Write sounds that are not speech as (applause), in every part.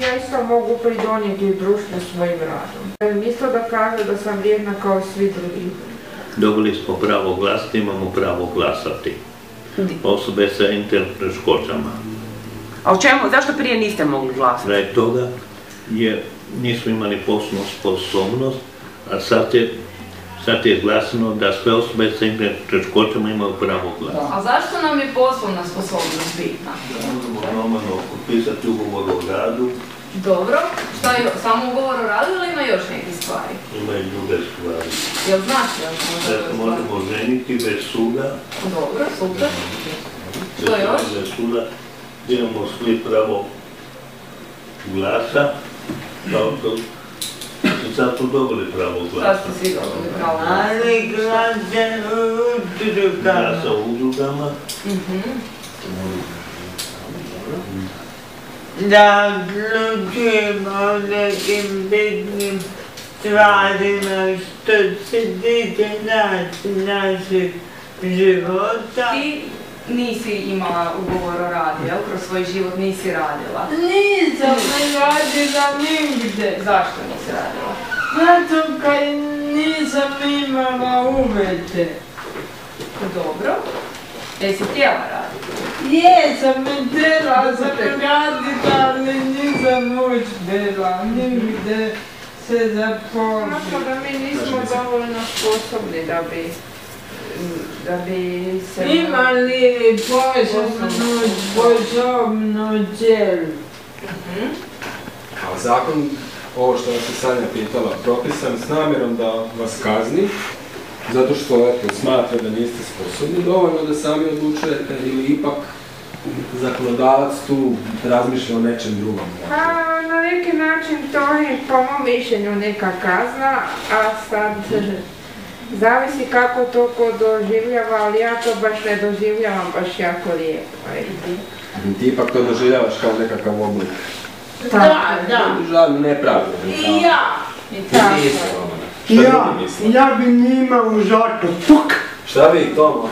Ja isto mogu pridonijeti društvu svojim radom. Isto da kaže da sam vrijedna kao svi drugi. Dobili smo pravo glasati, imamo pravo glasati. Osobe sa interteškoćama. A o čemu, zašto prije niste mogli glasati? Radi toga jer nismo imali poslovnu sposobnost, a sad je, sad je glasno da sve osobe sa interteškoćama imaju pravo glasa. A zašto nam je poslovna sposobnost bitna? Možemo normalno potpisati ugovor o radu, Dobro, šta je, samo ugovor o radu ili ima još neke stvari? ima i druge stvari. Jel znaš još možda Da se možemo ženiti bez suda, Dobro, super. Što još? bez suda, imamo svi pravo glasa, kao sad tu dobili pravo Sad glasa. ste svi dobili pravo. Ali glade u udrugama. Glasa u udrugama, Mhm. Da odlučujemo o nekim bitnim stvarima što se tiče nas, našeg života. Ti nisi imala ugovor o radu, jel? Kroz svoj život nisi radila. Nisam ne radila nigde. Zašto nisi radila? Zato kad nisam imala uvete. Dobro. Jesi htjela raditi? Jesam i htjela sam raditi, ali nisam uspjela nigde se zaposliti. Znači da mi nismo dovoljno sposobni da bi da bi se... Imali posebnu sposobnu. A zakon, ovo što vas je Sanja pitala, propisan s namjerom da vas kazni, zato što eto, smatra da niste sposobni, dovoljno da sami odlučujete ili ipak zakonodavac tu razmišlja o nečem drugom. Pa na neki način to je po mom mišljenju neka kazna, a sad (laughs) zavisi kako to ko doživljava, ali ja to baš ne doživljavam baš jako lijepo. Ti ipak to doživljavaš kao nekakav oblik. Da, da. Žal, nepravde. I ja. I Ti tako. nisi ono. Ja, ja bi njima u žarku, puk, Šta vi Tomo?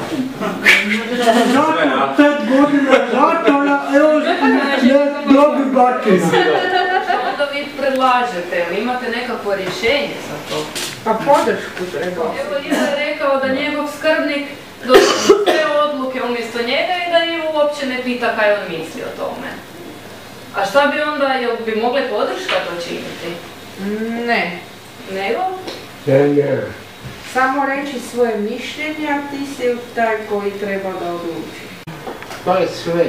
žarku, pet godina zatvora, evo ne dobi batinu. Što onda vi predlažete? Ili imate nekakvo rješenje za to? Pa podršku treba. Evo je rekao da njegov skrbnik donosi sve odluke umjesto njega i da je uopće ne pita kaj on misli o tome. A šta bi onda, jel bi mogli podrška to činiti? Ne, Nego? samo reći svoje mišljenje, a ti si taj koji treba da odluči. To je sve.